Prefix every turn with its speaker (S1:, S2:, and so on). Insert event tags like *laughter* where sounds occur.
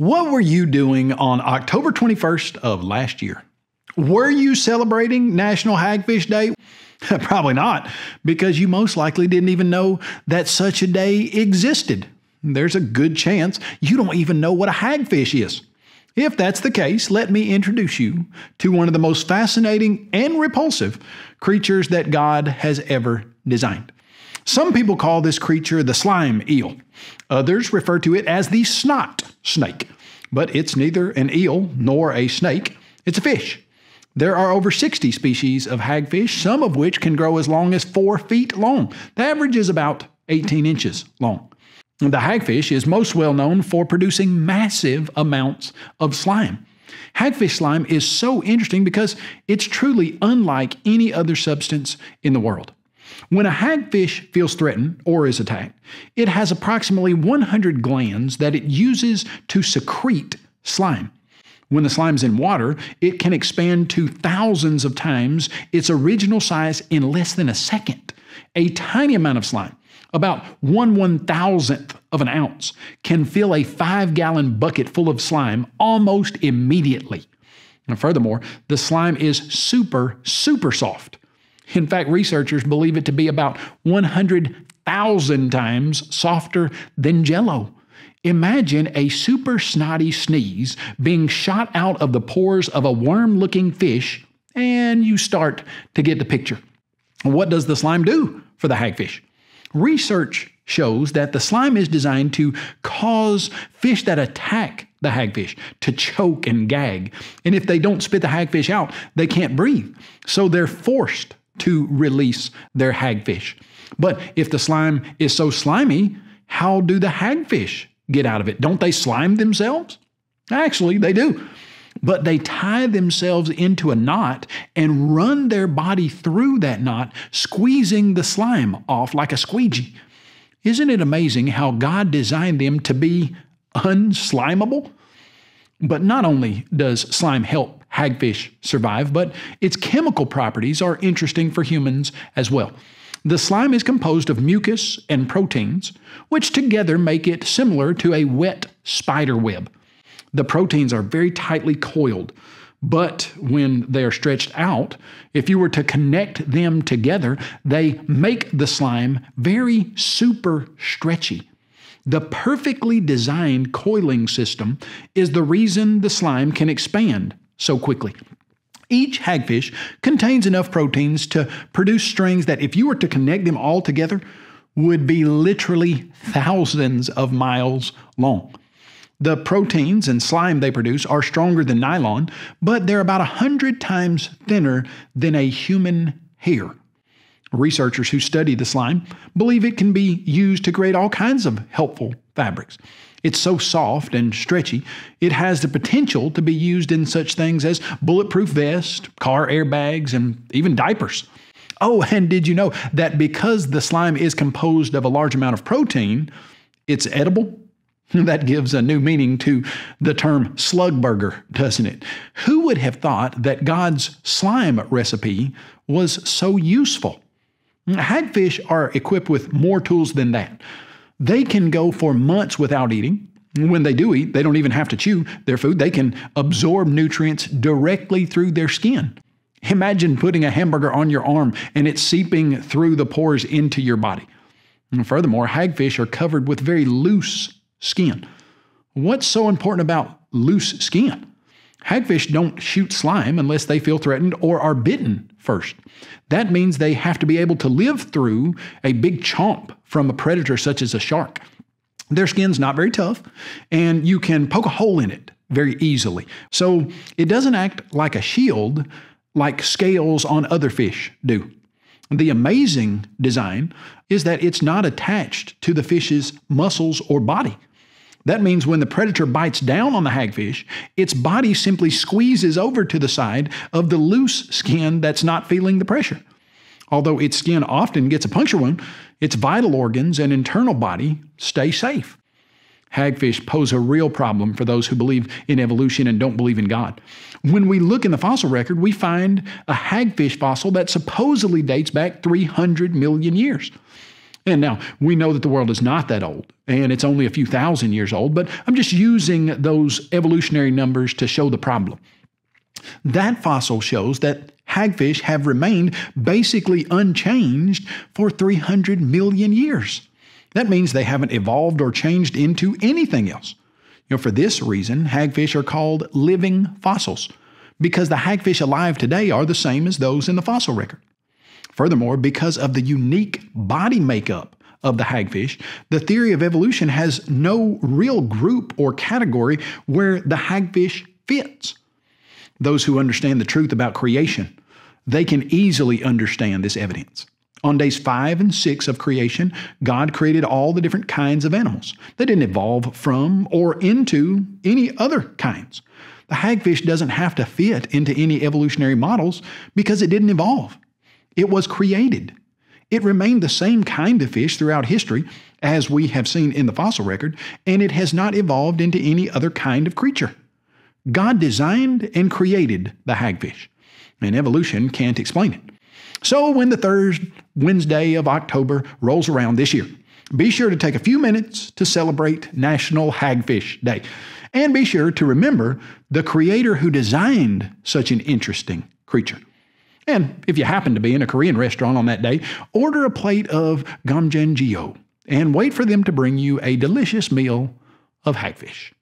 S1: What were you doing on October 21st of last year? Were you celebrating National Hagfish Day? *laughs* Probably not, because you most likely didn't even know that such a day existed. There's a good chance you don't even know what a hagfish is. If that's the case, let me introduce you to one of the most fascinating and repulsive creatures that God has ever designed. Some people call this creature the slime eel. Others refer to it as the snot snake. But it's neither an eel nor a snake, it's a fish. There are over 60 species of hagfish, some of which can grow as long as 4 feet long. The average is about 18 inches long. The hagfish is most well known for producing massive amounts of slime. Hagfish slime is so interesting because it's truly unlike any other substance in the world. When a hagfish feels threatened or is attacked, it has approximately 100 glands that it uses to secrete slime. When the slime's in water, it can expand to thousands of times its original size in less than a second. A tiny amount of slime, about one one thousandth of an ounce, can fill a five gallon bucket full of slime almost immediately. And furthermore, the slime is super, super soft. In fact, researchers believe it to be about 100,000 times softer than jello. Imagine a super snotty sneeze being shot out of the pores of a worm looking fish, and you start to get the picture. What does the slime do for the hagfish? Research shows that the slime is designed to cause fish that attack the hagfish to choke and gag. And if they don't spit the hagfish out, they can't breathe. So they're forced to release their hagfish. But if the slime is so slimy, how do the hagfish get out of it? Don't they slime themselves? Actually, they do. But they tie themselves into a knot and run their body through that knot, squeezing the slime off like a squeegee. Isn't it amazing how God designed them to be unslimable? But not only does slime help hagfish survive, but its chemical properties are interesting for humans as well. The slime is composed of mucus and proteins, which together make it similar to a wet spider web. The proteins are very tightly coiled, but when they are stretched out, if you were to connect them together, they make the slime very super stretchy. The perfectly designed coiling system is the reason the slime can expand so quickly. Each hagfish contains enough proteins to produce strings that, if you were to connect them all together, would be literally thousands of miles long. The proteins and slime they produce are stronger than nylon, but they're about 100 times thinner than a human hair. Researchers who study the slime believe it can be used to create all kinds of helpful fabrics. It's so soft and stretchy, it has the potential to be used in such things as bulletproof vests, car airbags, and even diapers. Oh, and did you know that because the slime is composed of a large amount of protein, it's edible? *laughs* That gives a new meaning to the term slug burger, doesn't it? Who would have thought that God's slime recipe was so useful? Hagfish are equipped with more tools than that. They can go for months without eating. When they do eat, they don't even have to chew their food. They can absorb nutrients directly through their skin. Imagine putting a hamburger on your arm and it seeping through the pores into your body. And furthermore, hagfish are covered with very loose skin. What's so important about loose skin? Hagfish don't shoot slime unless they feel threatened or are bitten first. That means they have to be able to live through a big chomp from a predator such as a shark. Their skin's not very tough, and you can poke a hole in it very easily. So it doesn't act like a shield like scales on other fish do. The amazing design is that it's not attached to the fish's muscles or body. That means when the predator bites down on the hagfish, its body simply squeezes over to the side of the loose skin that's not feeling the pressure. Although its skin often gets a puncture wound, its vital organs and internal body stay safe. Hagfish pose a real problem for those who believe in evolution and don't believe in God. When we look in the fossil record, we find a hagfish fossil that supposedly dates back 300 million years. And now we know that the world is not that old and it's only a few thousand years old, but I'm just using those evolutionary numbers to show the problem. That fossil shows that hagfish have remained basically unchanged for 300 million years. That means they haven't evolved or changed into anything else. You know, for this reason, hagfish are called living fossils because the hagfish alive today are the same as those in the fossil record. Furthermore, because of the unique body makeup of the hagfish, the theory of evolution has no real group or category where the hagfish fits. Those who understand the truth about creation, they can easily understand this evidence. On days five and six of creation, God created all the different kinds of animals. They didn't evolve from or into any other kinds. The hagfish doesn't have to fit into any evolutionary models because it didn't evolve. It was created. It remained the same kind of fish throughout history, as we have seen in the fossil record, and it has not evolved into any other kind of creature. God designed and created the hagfish, and evolution can't explain it. So when the third Wednesday of October rolls around this year, be sure to take a few minutes to celebrate National Hagfish Day. And be sure to remember the creator who designed such an interesting creature. And if you happen to be in a Korean restaurant on that day, order a plate of gamjanjeo and wait for them to bring you a delicious meal of hagfish.